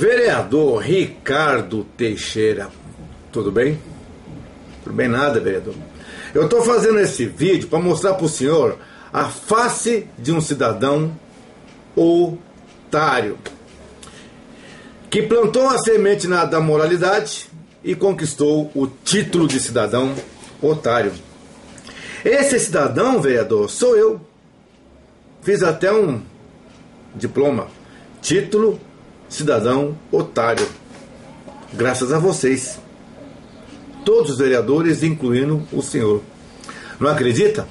Vereador Ricardo Teixeira, tudo bem? Tudo bem nada, vereador. Eu estou fazendo esse vídeo para mostrar para o senhor a face de um cidadão otário que plantou a semente na, da moralidade e conquistou o título de cidadão otário. Esse cidadão, vereador, sou eu. Fiz até um diploma, título cidadão otário. Graças a vocês. Todos os vereadores, incluindo o senhor. Não acredita?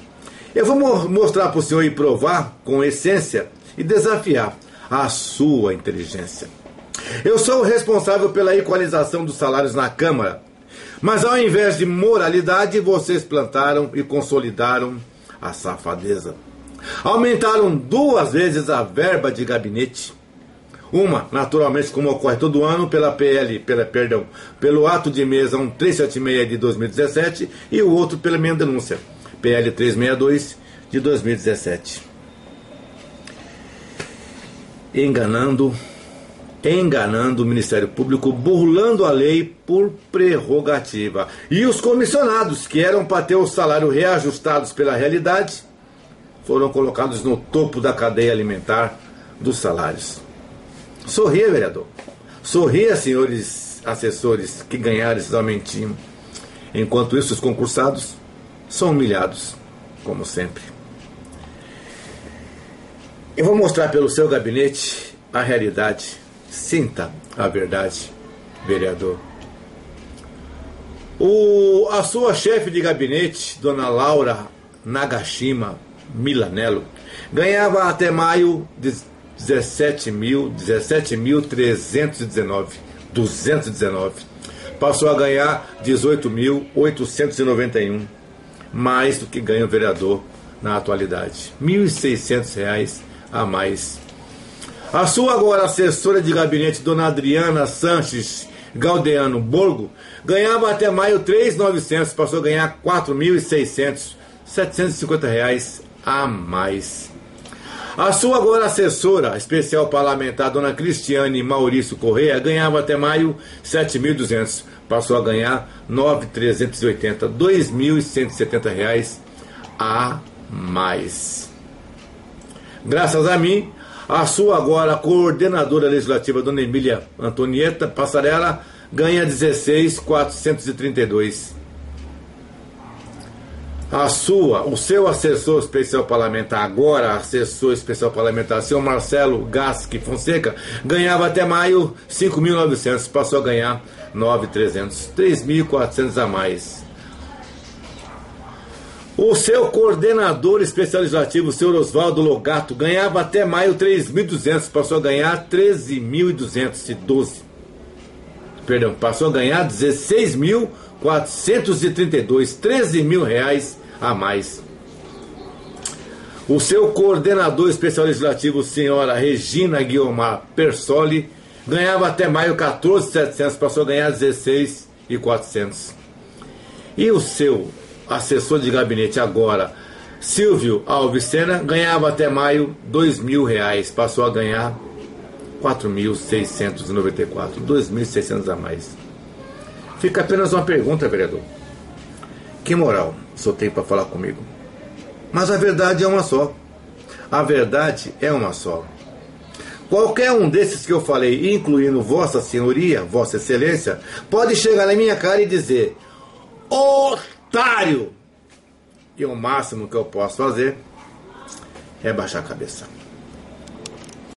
Eu vou mostrar para o senhor e provar com essência e desafiar a sua inteligência. Eu sou o responsável pela equalização dos salários na Câmara. Mas ao invés de moralidade, vocês plantaram e consolidaram a safadeza. Aumentaram duas vezes a verba de gabinete uma, naturalmente, como ocorre todo ano, pela PL, pela, perdão, pelo ato de mesa 1376 de 2017 e o outro pela minha denúncia, PL 362 de 2017. Enganando, enganando o Ministério Público, burlando a lei por prerrogativa. E os comissionados, que eram para ter o salário reajustados pela realidade, foram colocados no topo da cadeia alimentar dos salários. Sorria, vereador. Sorria, senhores assessores que ganharam esses aumentinhos. Enquanto isso, os concursados são humilhados, como sempre. Eu vou mostrar pelo seu gabinete a realidade. Sinta a verdade, vereador. O, a sua chefe de gabinete, dona Laura Nagashima Milanello, ganhava até maio de 17 mil, 17.319, 219. Passou a ganhar 18.891, mais do que ganha o vereador na atualidade. R$ 1.600 a mais. A sua agora assessora de gabinete, dona Adriana Sanches Galdeano Borgo, ganhava até maio 3.900, passou a ganhar 4.600, 750 reais a mais. A sua agora assessora especial parlamentar, dona Cristiane Maurício Correia, ganhava até maio 7.200. Passou a ganhar 9.380, 2.170 reais a mais. Graças a mim, a sua agora coordenadora legislativa, dona Emília Antonieta Passarela, ganha 16.432 a sua, o seu assessor especial parlamentar, agora assessor especial parlamentar, seu Marcelo Gasque Fonseca, ganhava até maio 5.900, passou a ganhar 9.300, 3.400 a mais. O seu coordenador especial legislativo, o senhor Oswaldo Logato, ganhava até maio 3.200, passou a ganhar 13.212. Perdão, passou a ganhar 16.432, 13 mil reais a mais. O seu coordenador especial legislativo, senhora Regina Guiomar Persoli, ganhava até maio 14.700, passou a ganhar 16.400. E o seu assessor de gabinete agora, Silvio Alves Sena, ganhava até maio R$ reais, passou a ganhar 4.694, 2.600 a mais. Fica apenas uma pergunta, vereador. Que moral só tem para falar comigo? Mas a verdade é uma só. A verdade é uma só. Qualquer um desses que eu falei, incluindo Vossa Senhoria, Vossa Excelência, pode chegar na minha cara e dizer: otário! E o máximo que eu posso fazer é baixar a cabeça.